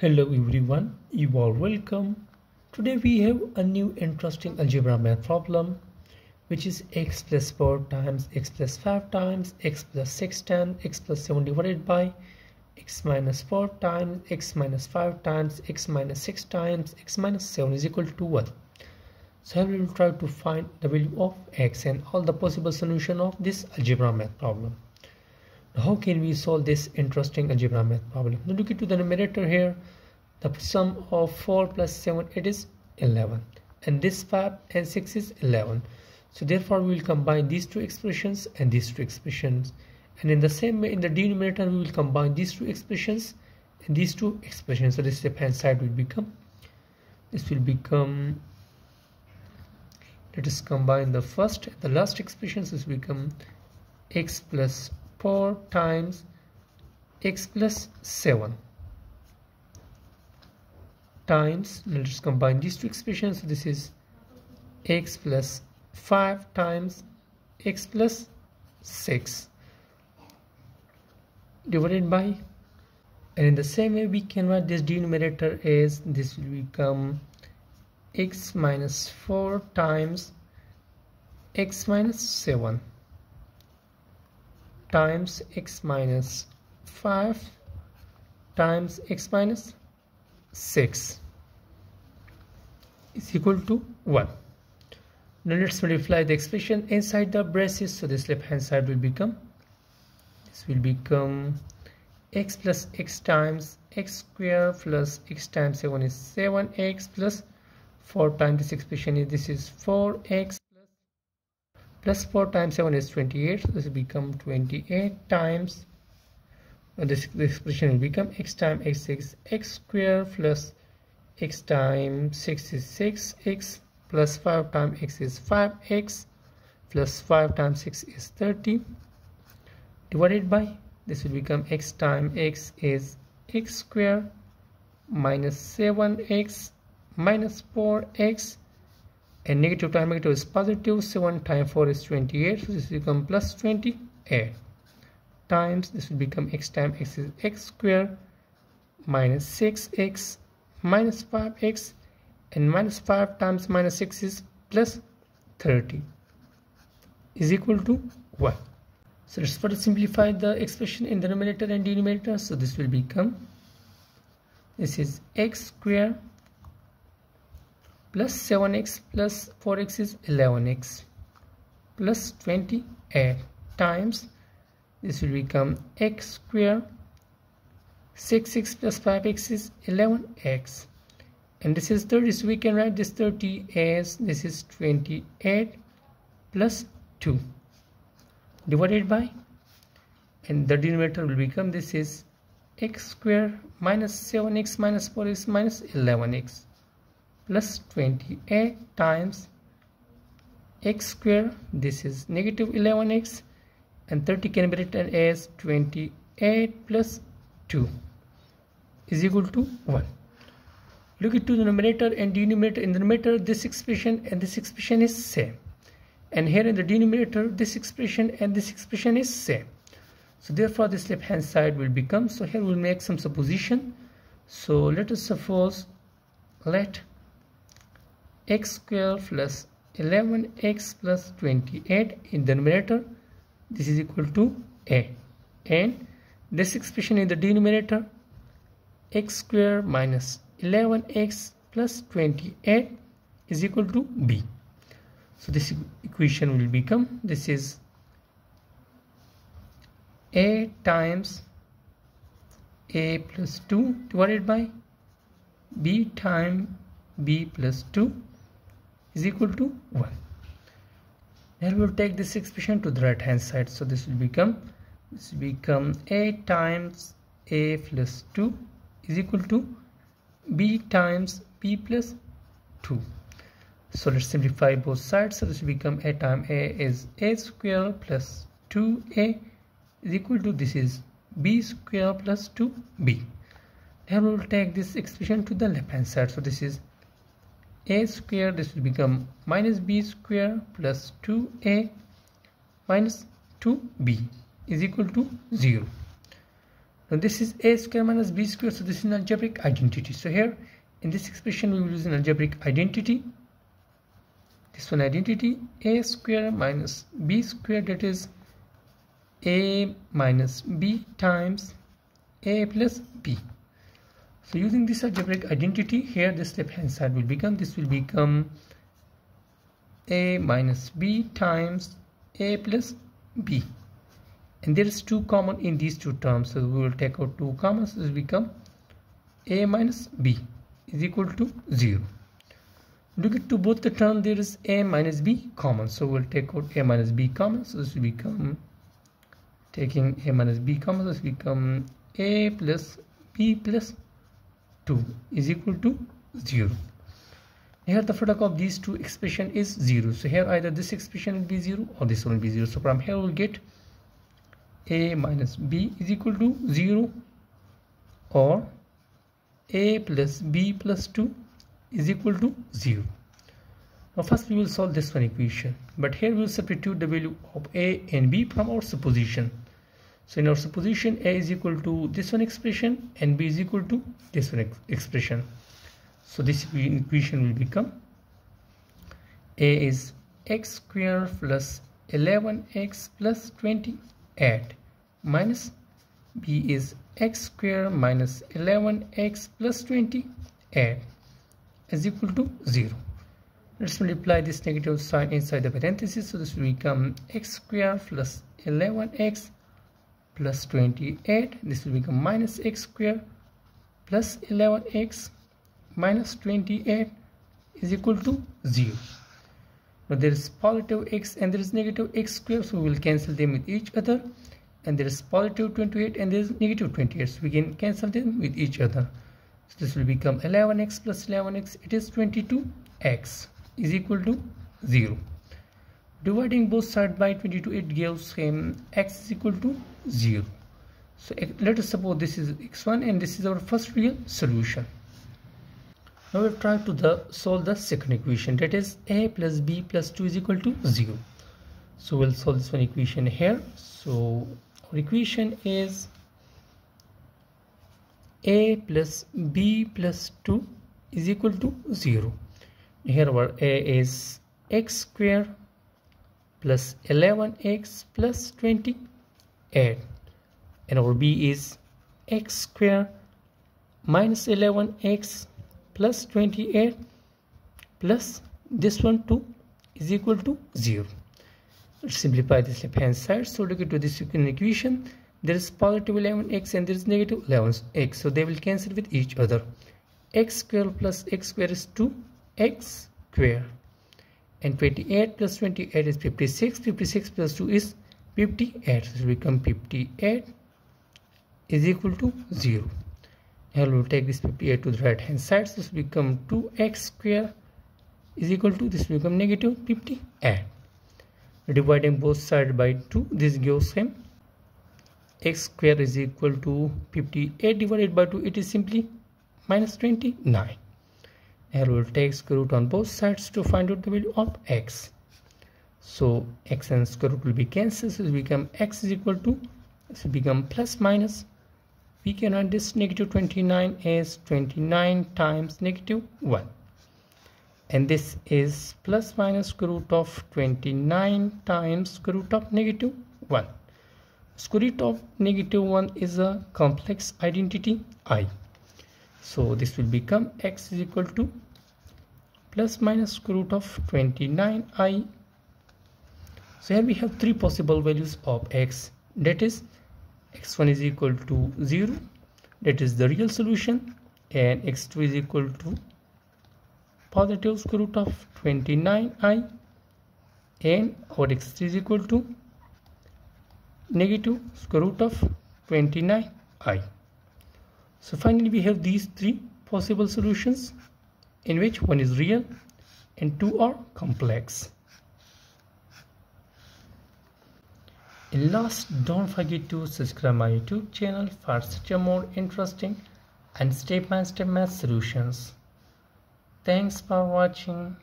Hello everyone, you are welcome. Today we have a new interesting algebra math problem which is x plus 4 times x plus 5 times x plus 6 times x plus 7 divided by x minus 4 times x minus 5 times x minus 6 times x minus 7 is equal to 1. So we will try to find the value of x and all the possible solution of this algebra math problem how can we solve this interesting algebra math problem? Now look into the numerator here the sum of 4 plus 7 it is 11 and this 5 and 6 is 11 so therefore we will combine these two expressions and these two expressions. And in the same way in the denominator we will combine these two expressions and these two expressions. So this left hand side will become this will become let us combine the first the last expressions this will become x plus 4 times x plus 7 times let's combine these two expressions. So this is x plus 5 times x plus 6 divided by and in the same way we can write this denominator as this will become x minus 4 times x minus 7 times x minus 5 times x minus 6 is equal to 1. Now let's multiply the expression inside the braces. So this left hand side will become, this will become x plus x times x square plus x times 7 is 7x plus 4 times this expression is this is 4x plus 4 times 7 is 28 so this will become 28 times uh, this, this expression will become x times x is x square plus x times 6 is 6x plus 5 times x is 5x plus 5 times 6 is 30 divided by this will become x times x is x square minus 7x minus 4x and negative times negative is positive 7 times 4 is 28 so this will become plus 28 times this will become x times x is x square minus 6x minus 5x and minus 5 times minus 6 is plus 30 is equal to 1 so let's further simplify the expression in the numerator and denominator. So this will become this is x square plus 7x plus 4x is 11x plus 28 times this will become x square. 6x plus 5x is 11x and this is 30 so we can write this 30 as this is 28 plus 2 divided by and the denominator will become this is x square minus 7x minus 4 is minus 11x plus 28 times x square this is negative 11x and 30 can be written as 28 plus 2 is equal to 1 look into the numerator and denominator. In the numerator this expression and this expression is same. And here in the denominator this expression and this expression is same. So therefore this left hand side will become. So here we'll make some supposition. So let us suppose let x square plus 11x plus 28 in the numerator this is equal to a. And this expression in the denominator x square minus 11x plus 28 is equal to b. So this equation will become this is a times a plus 2 divided by b times b plus 2 is equal to 1 then we'll take this expression to the right hand side. So this will become this will become a times a plus 2 is equal to b times b plus 2 so let's simplify both sides. So this will become a times a is a square plus 2a is equal to this is b square plus 2b then we will take this expression to the left hand side. So this is a square this will become minus b square plus 2a minus 2b is equal to 0 now this is a square minus b square so this is an algebraic identity. So here in this expression we will use an algebraic identity. This one identity a square minus b square that is a minus b times a plus b so using this algebraic identity here this left hand side will become this will become a minus b times a plus b. And there is 2 common in these two terms. So we will take out 2 common so this become a minus b is equal to 0 look at to both the term there is a minus b common. So we'll take out a minus b common. So this will become taking a minus b common so this will become a plus b plus 2 is equal to 0 here the product of these two expression is 0 so here either this expression will be 0 or this one will be 0 so from here we'll get a minus b is equal to 0 or a plus b plus 2 is equal to 0 now first we will solve this one equation. But here we will substitute the value of a and b from our supposition so in our supposition a is equal to this one expression and b is equal to this one ex expression. So this equation will become a is x square plus 11x plus 28 minus b is x square minus 11x plus twenty 28 is equal to 0 let's multiply this negative sign inside the parenthesis. So this will become x square plus 11x plus 28 this will become minus x square plus 11x minus 28 is equal to 0 now there is positive x and there is negative x square so we will cancel them with each other. And there is positive 28 and there is negative 28 so we can cancel them with each other. So this will become 11x plus 11x it is 22x is equal to 0 dividing both sides by 22 it gives him x is equal to 0 so let us suppose this is x1 and this is our first real solution. Now we'll try to the solve the second equation. That is a plus b plus 2 is equal to 0 so we'll solve this one equation here. So our equation is a plus b plus 2 is equal to 0 here our a is x square plus 11x plus 28 and our b is x square minus 11x plus 28 plus this one 2 is equal to 0 let's simplify this left hand side. So look at this equation. There is positive 11x and there is negative 11x so they will cancel with each other. X square plus x square is 2x square. And 28 plus 28 is 56 56 plus 2 is 58 so it will become 58 is equal to 0 now we'll take this 58 to the right hand side. So this will become 2x square is equal to this will become negative 58 dividing both sides by 2 this gives him x square is equal to 58 divided by 2 it is simply minus 29 here we will take square root on both sides to find out the value of x so x and square root will be cancelled so it become x is equal to will become plus minus we can write this negative 29 as 29 times negative 1 and this is plus minus square root of 29 times square root of negative 1 square root of negative 1 is a complex identity i. So this will become x is equal to plus minus square root of 29i so here we have three possible values of x that is x1 is equal to 0 that is the real solution and x2 is equal to positive square root of 29i and our x3 is equal to negative square root of 29i. So finally we have these three possible solutions in which one is real and two are complex. And last don't forget to subscribe my YouTube channel for such a more interesting and step-by-step -step math solutions. Thanks for watching.